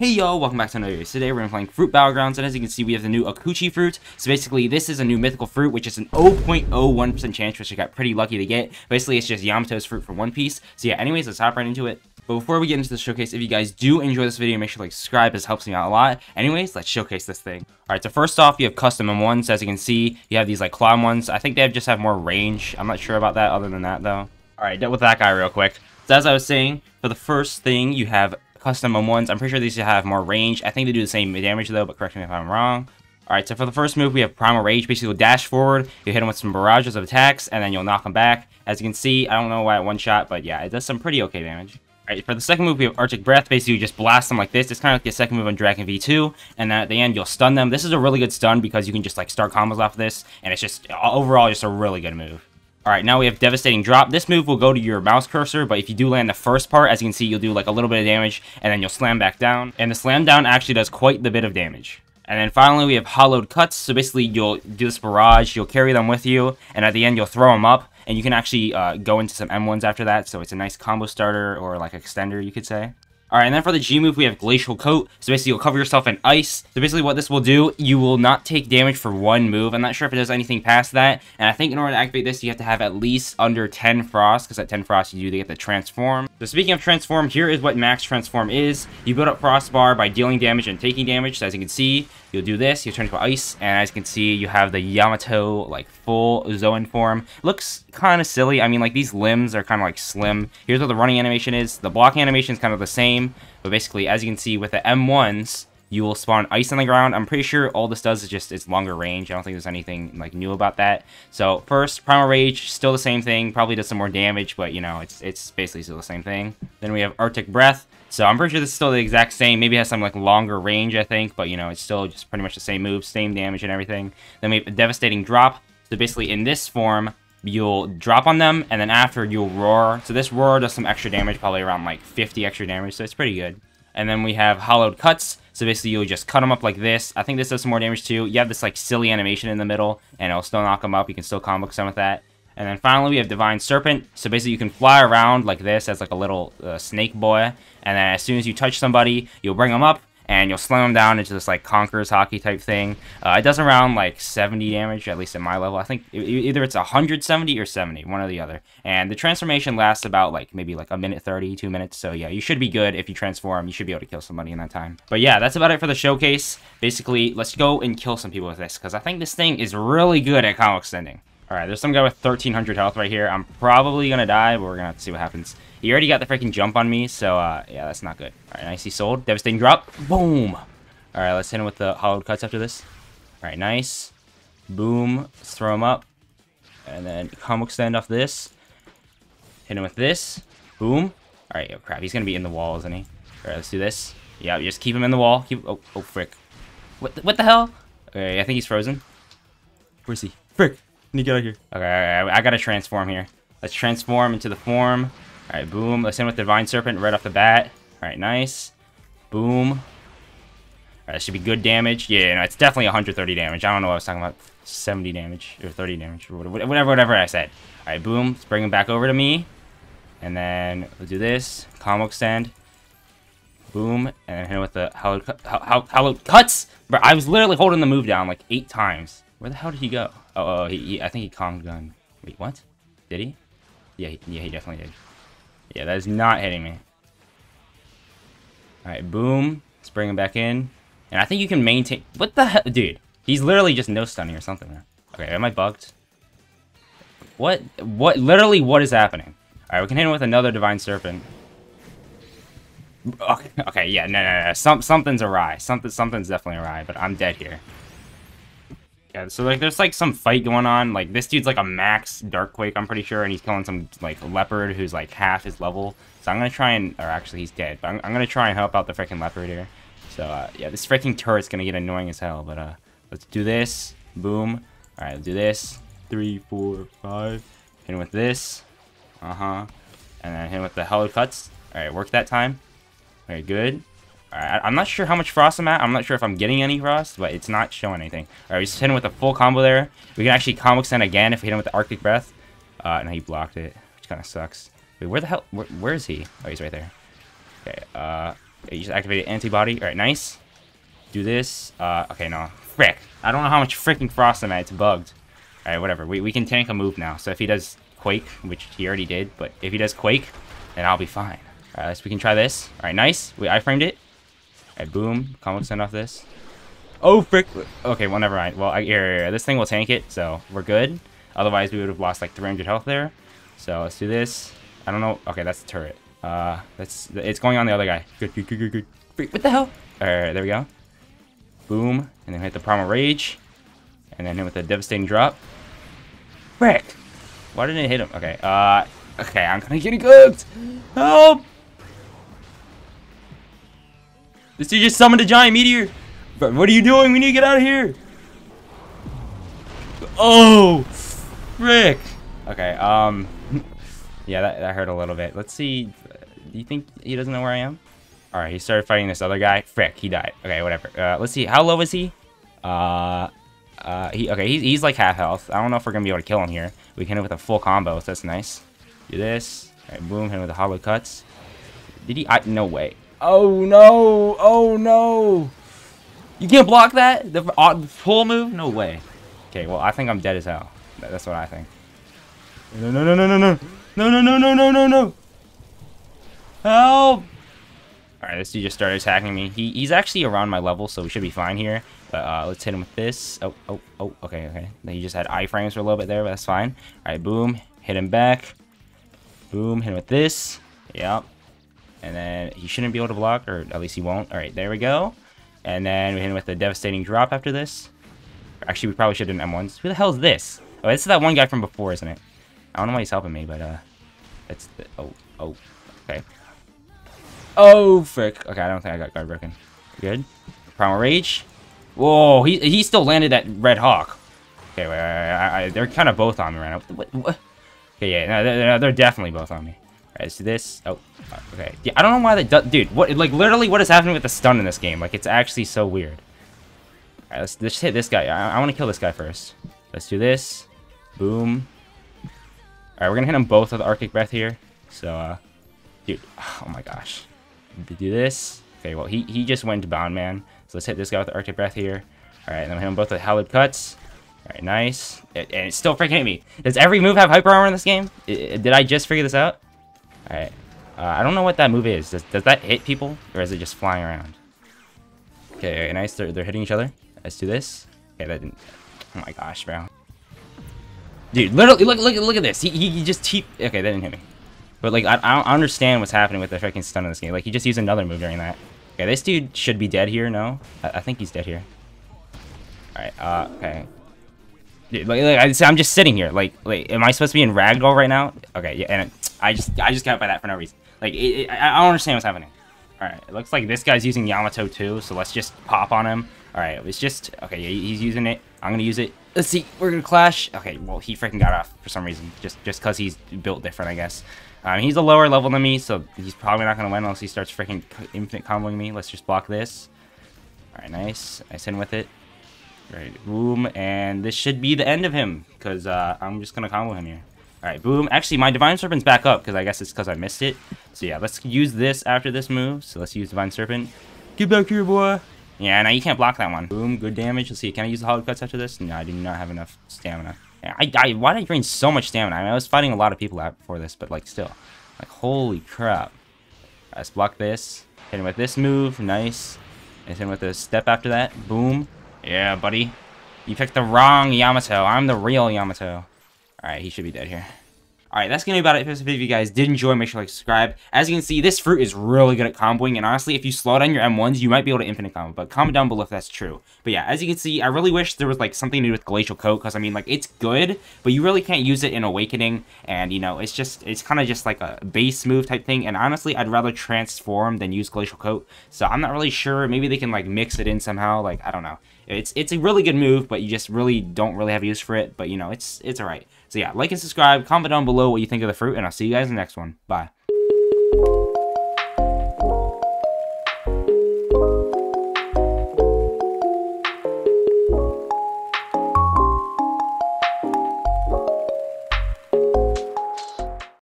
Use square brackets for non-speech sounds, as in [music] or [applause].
Hey y'all, welcome back to another video. Today we're playing Fruit Battlegrounds, and as you can see, we have the new Okuchi fruit. So basically, this is a new mythical fruit, which is an 0.01% chance, which I got pretty lucky to get. Basically, it's just Yamato's fruit for One Piece. So yeah, anyways, let's hop right into it. But before we get into the showcase, if you guys do enjoy this video, make sure to like subscribe, this helps me out a lot. Anyways, let's showcase this thing. Alright, so first off, you have custom M1s, as you can see, you have these like clown ones. I think they have, just have more range. I'm not sure about that other than that though. Alright, dealt with that guy real quick. So as I was saying, for the first thing, you have custom M1s. I'm pretty sure these have more range. I think they do the same damage though, but correct me if I'm wrong. Alright, so for the first move, we have Primal Rage. Basically, you'll dash forward, you hit him with some barrages of attacks, and then you'll knock him back. As you can see, I don't know why at one shot, but yeah, it does some pretty okay damage. Alright, for the second move, we have Arctic Breath. Basically, you just blast them like this. It's kind of like the second move on Dragon V2, and then at the end, you'll stun them. This is a really good stun because you can just like start combos off of this, and it's just uh, overall just a really good move. Alright, now we have Devastating Drop. This move will go to your mouse cursor, but if you do land the first part, as you can see, you'll do like a little bit of damage, and then you'll slam back down. And the slam down actually does quite the bit of damage. And then finally, we have Hollowed Cuts. So basically, you'll do this barrage, you'll carry them with you, and at the end, you'll throw them up. And you can actually uh, go into some M1s after that, so it's a nice combo starter, or like extender, you could say. Alright, and then for the G move, we have Glacial Coat. So basically, you'll cover yourself in ice. So basically, what this will do, you will not take damage for one move. I'm not sure if it does anything past that. And I think in order to activate this, you have to have at least under 10 Frost, because at 10 Frost, you do get the Transform. So speaking of Transform, here is what Max Transform is. You build up Frost Bar by dealing damage and taking damage. So as you can see, you'll do this, you turn into ice, and as you can see, you have the Yamato, like, full Zoan form. Looks kind of silly. I mean, like, these limbs are kind of, like, slim. Here's what the running animation is. The blocking animation is kind of the same, but basically, as you can see, with the M1s, you will spawn ice on the ground. I'm pretty sure all this does is just it's longer range. I don't think there's anything like new about that. So first, Primal Rage, still the same thing. Probably does some more damage, but you know, it's it's basically still the same thing. Then we have Arctic Breath. So I'm pretty sure this is still the exact same. Maybe has some like longer range, I think, but you know, it's still just pretty much the same move, same damage and everything. Then we have a Devastating Drop. So basically in this form, you'll drop on them, and then after you'll roar. So this roar does some extra damage, probably around like 50 extra damage, so it's pretty good. And then we have Hollowed Cuts. So basically you'll just cut them up like this. I think this does some more damage too. You have this like silly animation in the middle, and it'll still knock them up. You can still combo some with that. And then finally, we have Divine Serpent. So basically, you can fly around like this as like a little uh, snake boy. And then as soon as you touch somebody, you'll bring them up, and you'll slam them down into this like Conqueror's Haki type thing. Uh, it does around like 70 damage, at least at my level. I think either it's 170 or 70, one or the other. And the transformation lasts about like maybe like a minute 30, two minutes. So yeah, you should be good if you transform. You should be able to kill somebody in that time. But yeah, that's about it for the showcase. Basically, let's go and kill some people with this because I think this thing is really good at combo extending. Alright, there's some guy with 1300 health right here. I'm probably gonna die, but we're gonna have to see what happens. He already got the freaking jump on me, so uh, yeah, that's not good. Alright, nice, he sold. Devastating drop. Boom! Alright, let's hit him with the hollowed cuts after this. Alright, nice. Boom. Let's throw him up. And then combo extend off this. Hit him with this. Boom. Alright, oh crap, he's gonna be in the wall, isn't he? Alright, let's do this. Yeah, just keep him in the wall. Keep oh oh frick. What the, what the hell? Okay, I think he's frozen. Where's he? Frick! Need get out here. Okay, I, I gotta transform here. Let's transform into the form. Alright, boom. Let's hit with the Divine Serpent right off the bat. Alright, nice. Boom. Alright, that should be good damage. Yeah, no, it's definitely 130 damage. I don't know what I was talking about. 70 damage, or 30 damage, or whatever, whatever I said. Alright, boom. Let's bring him back over to me. And then let's do this. Combo extend. Boom. And then hit him with the hallowed, hallowed cuts. Bro, I was literally holding the move down like eight times. Where the hell did he go? Oh, oh he, he, I think he calmed gun. Wait, what? Did he? Yeah, he, yeah, he definitely did. Yeah, that is not hitting me. Alright, boom. Let's bring him back in. And I think you can maintain... What the hell? Dude, he's literally just no-stunning or something. Okay, am I bugged? What? What? Literally, what is happening? Alright, we can hit him with another Divine Serpent. Okay, okay yeah, no, no, no. Some, something's awry. Something, something's definitely awry, but I'm dead here. Yeah, so like there's like some fight going on. Like this dude's like a max Darkquake, I'm pretty sure, and he's killing some like leopard who's like half his level. So I'm gonna try and, or actually he's dead, but I'm, I'm gonna try and help out the freaking leopard here. So uh, yeah, this freaking turret's gonna get annoying as hell. But uh, let's do this. Boom. All right, let's do this. Three, four, five. Hit him with this. Uh huh. And then hit him with the hello cuts. All right, work that time. Very good. I'm not sure how much frost I'm at. I'm not sure if I'm getting any frost, but it's not showing anything. Alright, we just hit him with a full combo there. We can actually combo extend again if we hit him with the Arctic Breath. Uh, and he blocked it, which kind of sucks. Wait, where the hell? Where, where is he? Oh, he's right there. Okay, uh, you just activated antibody. Alright, nice. Do this. Uh, okay, no. Frick. I don't know how much freaking frost I'm at. It's bugged. Alright, whatever. We, we can tank a move now. So if he does Quake, which he already did, but if he does Quake, then I'll be fine. Alright, so we can try this. Alright, nice. We iframed it. Alright, boom. Combo send off this. Oh, frick. Okay, well, never mind. Well, I, here, here, this thing will tank it, so we're good. Otherwise, we would have lost like 300 health there. So let's do this. I don't know. Okay, that's the turret. Uh, that's it's going on the other guy. Good, good, good, good, good. What the hell? Alright, there we go. Boom, and then hit the Primal Rage, and then hit with a devastating drop. Frick! Why didn't it hit him? Okay, uh, okay, I'm gonna get cooked. Help! This dude just summoned a giant meteor. What are you doing? We need to get out of here. Oh, frick. Okay, um, [laughs] yeah, that, that hurt a little bit. Let's see. Do you think he doesn't know where I am? All right, he started fighting this other guy. Frick, he died. Okay, whatever. Uh, let's see. How low is he? Uh, uh, he okay. He's, he's like half health. I don't know if we're gonna be able to kill him here. We can hit with a full combo, so that's nice. Do this. All right, boom. Hit him with the hollow cuts. Did he? I, no way. Oh no! Oh no! You can't block that? The uh, pull move? No way. Okay, well, I think I'm dead as hell. That's what I think. No, no, no, no, no, no. No, no, no, no, no, no, no. Help! Alright, this dude just started attacking me. He, he's actually around my level, so we should be fine here. But uh, let's hit him with this. Oh, oh, oh, okay, okay. He just had iframes for a little bit there, but that's fine. Alright, boom. Hit him back. Boom, hit him with this. Yep. And then he shouldn't be able to block, or at least he won't. Alright, there we go. And then we hit him with a devastating drop after this. Actually, we probably should have done M1s. Who the hell is this? Oh, this is that one guy from before, isn't it? I don't know why he's helping me, but, uh... That's the... Oh, oh, okay. Oh, frick. Okay, I don't think I got guard broken. Good. Primal Rage. Whoa, he, he still landed that Red Hawk. Okay, wait, wait, wait I, I, they're kind of both on me right now. What, what? Okay, yeah, no, they're, they're definitely both on me. Do this. Oh, okay. Yeah, I don't know why they... Dude, what, like, literally what is happening with the stun in this game? Like, it's actually so weird. Alright, let's, let's hit this guy. I, I want to kill this guy first. Let's do this. Boom. Alright, we're gonna hit them both with Arctic Breath here. So, uh... Dude, oh my gosh do this. Okay, well, he, he just went to Bound Man. So let's hit this guy with the Arctic Breath here. Alright, then we hit him both with Hallowed Cuts. Alright, nice. It, and it's still freaking hit me. Does every move have Hyper Armor in this game? did I just figure this out? Alright. Uh, I don't know what that move is. Does, does that hit people? Or is it just flying around? Okay, right, nice. They're, they're hitting each other. Let's do this. Okay, that didn't... Oh my gosh, bro. Dude, literally, look, look, look at this. He, he, he just... He, okay, that didn't hit me. But, like, I, I don't understand what's happening with the freaking stun in this game. Like, he just used another move during that. Okay, this dude should be dead here, no? I, I think he's dead here. Alright, uh, okay. Dude, like, like, I, I'm just sitting here. Like, like, am I supposed to be in ragdoll right now? Okay, yeah, and I just, I just got by that for no reason. Like, it, it, I don't understand what's happening. Alright, it looks like this guy's using Yamato too, so let's just pop on him. Alright, it's just, okay, he's using it. I'm gonna use it. Let's see, we're gonna clash. Okay, well, he freaking got off for some reason. Just just because he's built different, I guess. Um, he's a lower level than me, so he's probably not gonna win unless he starts freaking infinite comboing me. Let's just block this. Alright, nice. Nice in with it. All right, boom, and this should be the end of him, because uh, I'm just gonna combo him here. Alright, boom. Actually, my Divine Serpent's back up, because I guess it's because I missed it. So yeah, let's use this after this move. So let's use Divine Serpent. Get back here, boy! Yeah, now you can't block that one. Boom, good damage. Let's see, can I use the Hollow Cuts after this? No, I do not have enough stamina. I, I, why did I drain so much stamina? I mean, I was fighting a lot of people out before this, but like still. Like, holy crap. let's block this. Hit him with this move. Nice. Hit him with a step after that. Boom. Yeah, buddy. You picked the wrong Yamato. I'm the real Yamato. Alright, he should be dead here. Alright, that's going to be about it. If you guys did enjoy, make sure to like, subscribe. As you can see, this fruit is really good at comboing, and honestly, if you slow down your M1s, you might be able to infinite combo, but comment down below if that's true. But yeah, as you can see, I really wish there was like something do with Glacial Coat, because I mean, like, it's good, but you really can't use it in Awakening, and you know, it's just, it's kind of just like a base move type thing, and honestly, I'd rather transform than use Glacial Coat, so I'm not really sure. Maybe they can like mix it in somehow, like, I don't know. It's it's a really good move, but you just really don't really have use for it. But you know, it's it's alright. So yeah, like and subscribe, comment down below what you think of the fruit, and I'll see you guys in the next one. Bye.